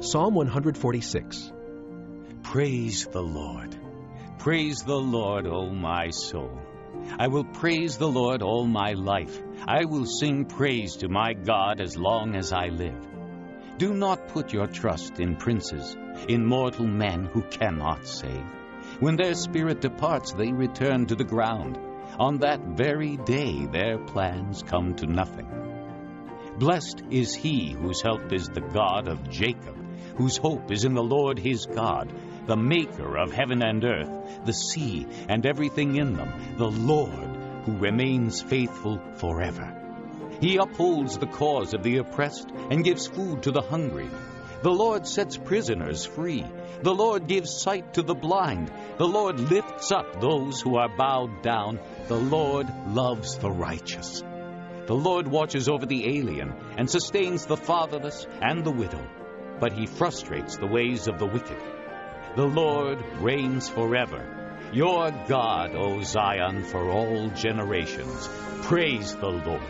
Psalm 146. Praise the Lord. Praise the Lord, O my soul. I will praise the Lord all my life. I will sing praise to my God as long as I live. Do not put your trust in princes, in mortal men who cannot save. When their spirit departs, they return to the ground. On that very day, their plans come to nothing. Blessed is he whose help is the God of Jacob, whose hope is in the Lord his God, the maker of heaven and earth, the sea and everything in them, the Lord who remains faithful forever. He upholds the cause of the oppressed and gives food to the hungry. The Lord sets prisoners free. The Lord gives sight to the blind. The Lord lifts up those who are bowed down. The Lord loves the righteous. The Lord watches over the alien and sustains the fatherless and the widow, but he frustrates the ways of the wicked. The Lord reigns forever. Your God, O Zion, for all generations. Praise the Lord.